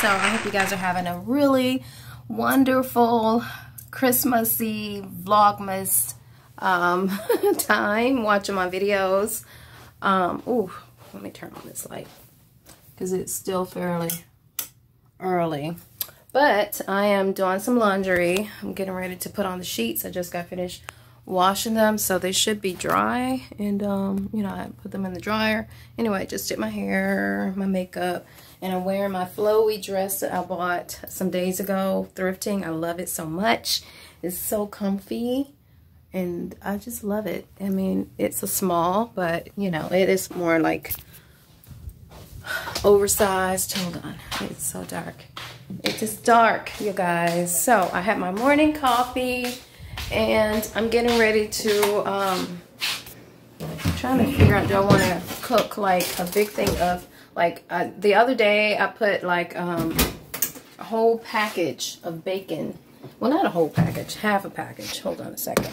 So I hope you guys are having a really wonderful Christmassy Vlogmas um, time watching my videos. Um, ooh, let me turn on this light because it's still fairly early. But I am doing some laundry. I'm getting ready to put on the sheets. I just got finished washing them so they should be dry and um you know I put them in the dryer anyway I just did my hair my makeup and I'm wearing my flowy dress that I bought some days ago thrifting I love it so much it's so comfy and I just love it. I mean it's a small but you know it is more like oversized. Hold on. It's so dark. It's just dark you guys. So I had my morning coffee and I'm getting ready to um trying to figure out do I want to cook like a big thing of like uh, the other day I put like um a whole package of bacon well not a whole package half a package hold on a second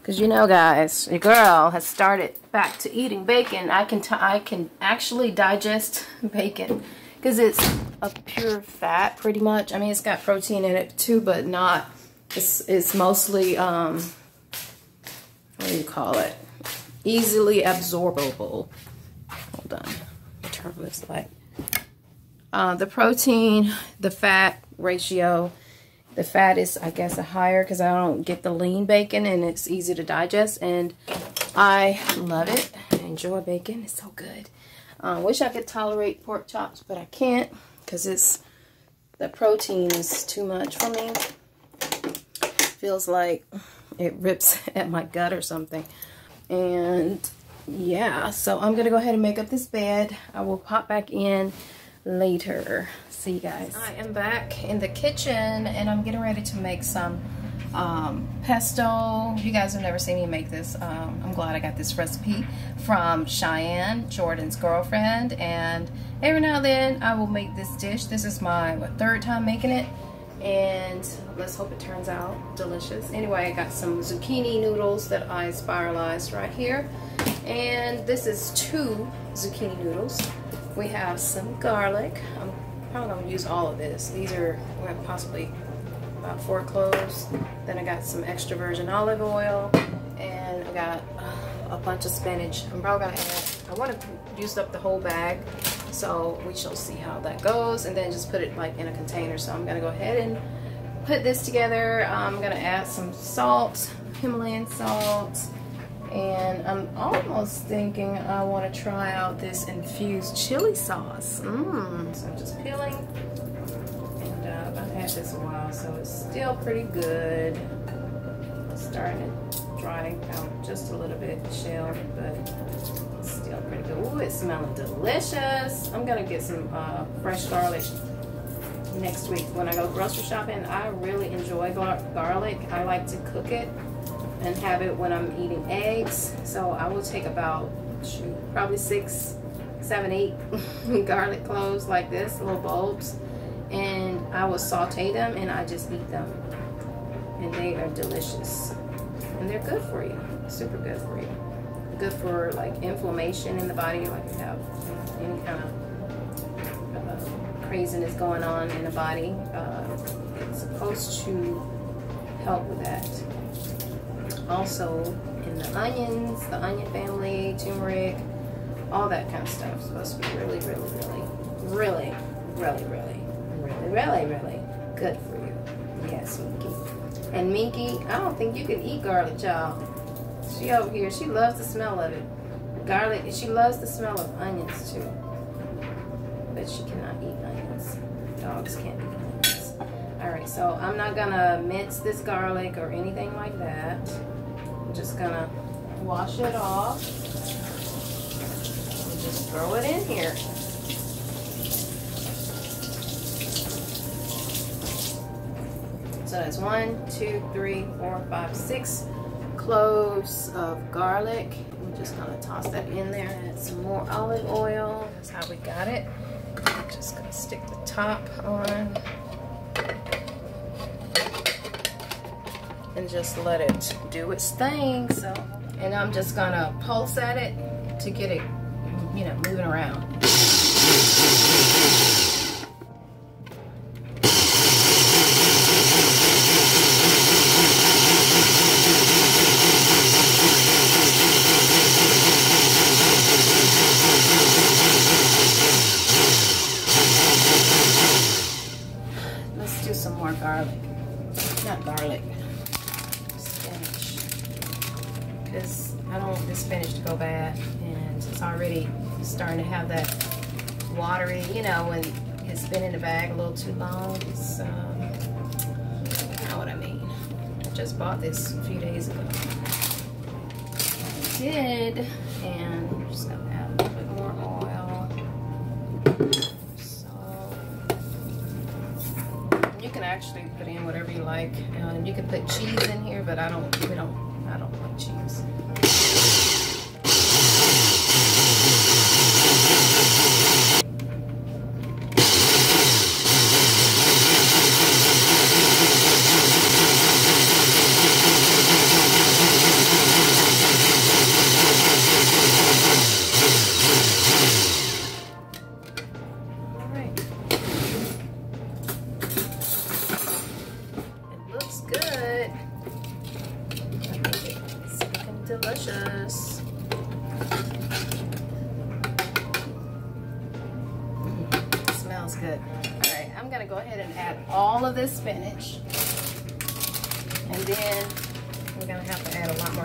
because you know guys your girl has started back to eating bacon I can I can actually digest bacon because it's a pure fat pretty much I mean it's got protein in it too but not it's, it's mostly, um, what do you call it? Easily absorbable. Hold on. Turn this light. Uh, the protein, the fat ratio, the fat is, I guess, a higher because I don't get the lean bacon and it's easy to digest. And I love it. I enjoy bacon. It's so good. I uh, wish I could tolerate pork chops, but I can't because it's the protein is too much for me feels like it rips at my gut or something. And yeah, so I'm going to go ahead and make up this bed. I will pop back in later. See you guys. I am back in the kitchen and I'm getting ready to make some um, pesto. You guys have never seen me make this. Um, I'm glad I got this recipe from Cheyenne, Jordan's girlfriend. And every now and then I will make this dish. This is my what, third time making it and let's hope it turns out delicious. Anyway, I got some zucchini noodles that I spiralized right here. And this is two zucchini noodles. We have some garlic. I'm probably gonna use all of this. These are possibly about four cloves. Then I got some extra virgin olive oil and I got uh, a bunch of spinach. I'm probably gonna add, I want to use up the whole bag so we shall see how that goes and then just put it like in a container. So I'm gonna go ahead and put this together. I'm gonna add some salt, Himalayan salt, and I'm almost thinking I want to try out this infused chili sauce. Mmm, so I'm just peeling. And uh, I've had this a while, so it's still pretty good. starting to dry out just a little bit, shell, but still pretty good. Ooh, it's smelling delicious. I'm gonna get some uh, fresh garlic next week when I go grocery shopping. I really enjoy gar garlic. I like to cook it and have it when I'm eating eggs. So I will take about, shoot, probably six, seven, eight garlic cloves like this, little bulbs. And I will saute them and I just eat them. And they are delicious. And they're good for you, super good for you good for like inflammation in the body, like if you have any kind of uh, craziness going on in the body. Uh, it's supposed to help with that. Also, in the onions, the onion family, turmeric, all that kind of stuff. supposed to be really, really, really, really, really, really, really, really, really good for you. Yes, Minky. And Minky, I don't think you can eat garlic, y'all. She over here, she loves the smell of it. Garlic, she loves the smell of onions too. But she cannot eat onions. Dogs can't eat onions. Alright, so I'm not gonna mince this garlic or anything like that. I'm just gonna wash it off. And just throw it in here. So that's one, two, three, four, five, six cloves of garlic. I'm just gonna toss that in there. Add some more olive oil. That's how we got it. I'm just gonna stick the top on. And just let it do its thing. So, and I'm just gonna pulse at it to get it, you know, moving around. Let's do some more garlic. Not garlic, I don't want the spinach to go bad. And it's already starting to have that watery, you know, when it's been in the bag a little too long. Um, you know what I mean. I just bought this a few days ago. I did. And I'm just to add a little bit more oil. Salt. You can actually put in whatever you like. Um, you can put cheese in here, but I don't, we don't, I don't like cheese.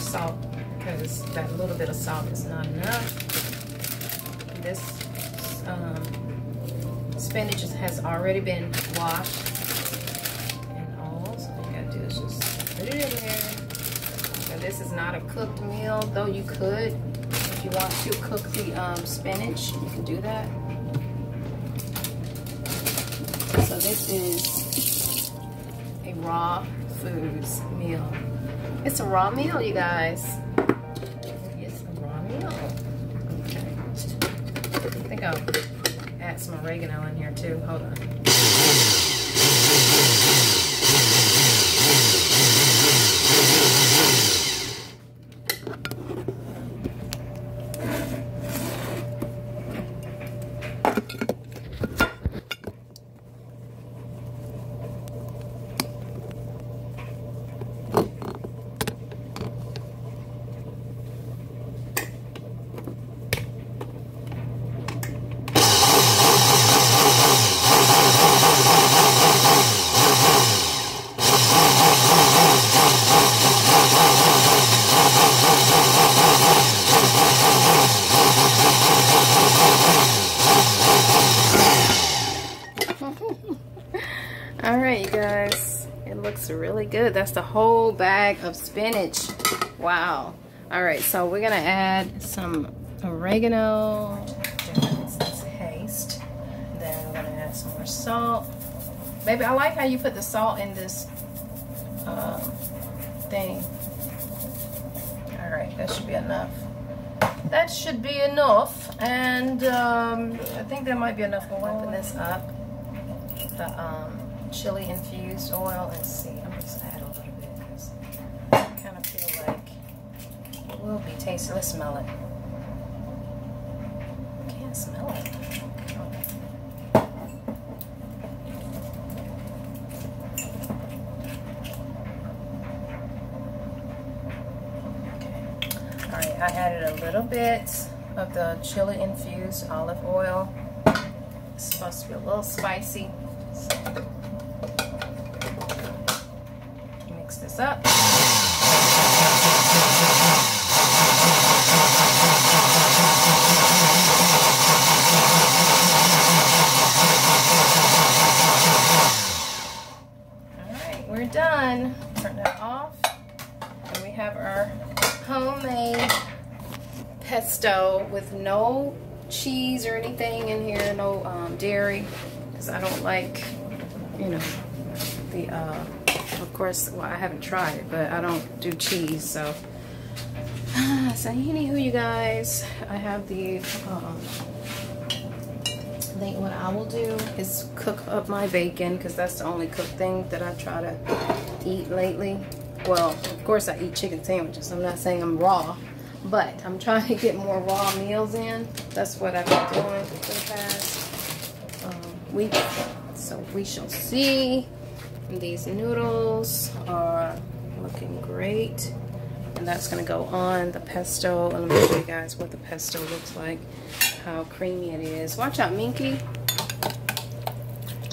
Salt because that little bit of salt is not enough. This um, spinach has already been washed and all. So all you gotta do is just put it in there. So this is not a cooked meal, though you could, if you want to cook the um, spinach, you can do that. So this is a raw foods meal. It's a raw meal, you guys. It's a raw meal. Okay. I think I'll add some oregano in here too. Hold on. All right, you guys. It looks really good. That's the whole bag of spinach. Wow. All right, so we're gonna add some oregano. Let's taste. Then we're gonna add some more salt. Baby, I like how you put the salt in this um, thing. All right, that should be enough. That should be enough. And um, I think that might be enough. We'll open this up. The um, chili infused oil. Let's see. I'm just gonna add a little bit because I kind of feel like it will be tasty. Let's smell it. Can't smell it. All right, I added a little bit of the chili infused olive oil. It's supposed to be a little spicy. So, mix this up. All right, we're done. Turn that off. And we have our homemade pesto with no cheese or anything in here, no um, dairy, because I don't like, you know, the, uh, course, well, I haven't tried it, but I don't do cheese, so so anywho, you guys, I have the. Um, I think what I will do is cook up my bacon because that's the only cooked thing that I try to eat lately. Well, of course I eat chicken sandwiches. I'm not saying I'm raw, but I'm trying to get more raw meals in. That's what I've been doing for the past um, week. So we shall see. These noodles are looking great. And that's gonna go on the pesto. Let me show you guys what the pesto looks like, how creamy it is. Watch out, Minky.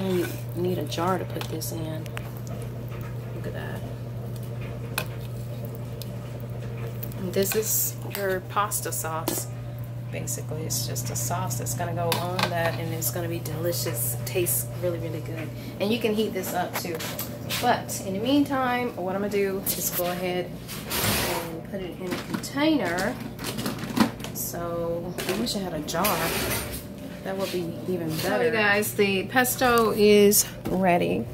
You need a jar to put this in. Look at that. And this is your pasta sauce. Basically, it's just a sauce that's gonna go on that and it's gonna be delicious. Tastes really, really good. And you can heat this up too. But in the meantime, what I'm gonna do is go ahead and put it in a container. So I wish I had a jar. That would be even better. So guys, the pesto is ready.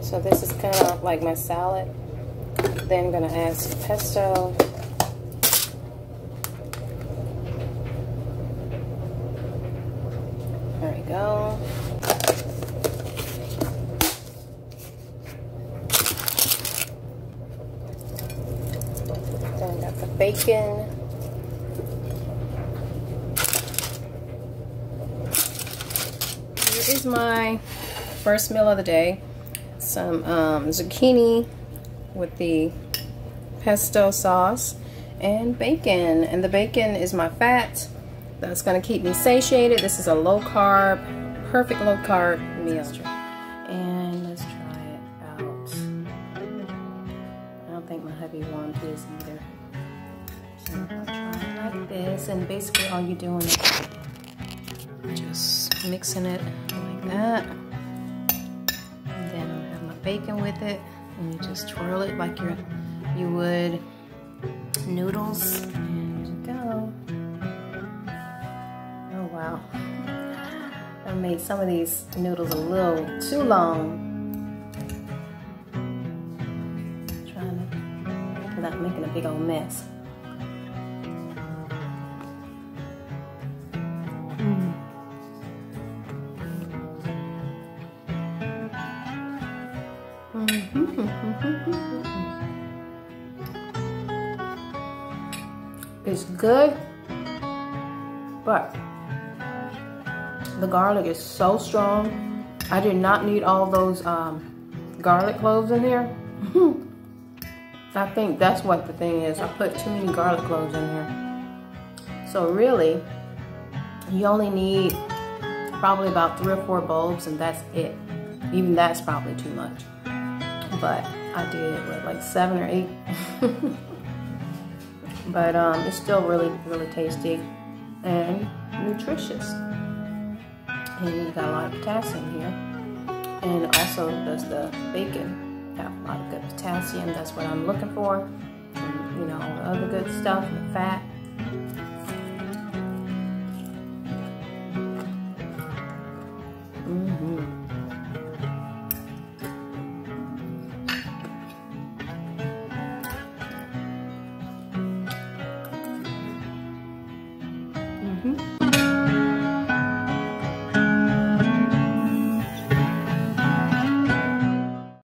So this is kind of like my salad. Then I'm gonna add some pesto. There we go. Then I got the bacon. Here is my first meal of the day. Some um, zucchini with the pesto sauce and bacon. And the bacon is my fat. That's gonna keep me satiated. This is a low carb, perfect low carb meal. And let's try it out. I don't think my hubby wanted this either. So I'm gonna try it like this. And basically all you're doing is just mixing it like that. And then I'll have my bacon with it. And you just twirl it like you you would noodles. Wow. I made some of these noodles a little too long. Trying to without making a big old mess. Mm. It's good, but the garlic is so strong. I did not need all those um, garlic cloves in there. I think that's what the thing is. I put too many garlic cloves in here. So really, you only need probably about three or four bulbs and that's it. Even that's probably too much. But I did with like seven or eight. but um, it's still really, really tasty and nutritious. And you got a lot of potassium here. And also does the bacon have a lot of good potassium. That's what I'm looking for. And, you know, all the other good stuff, the fat.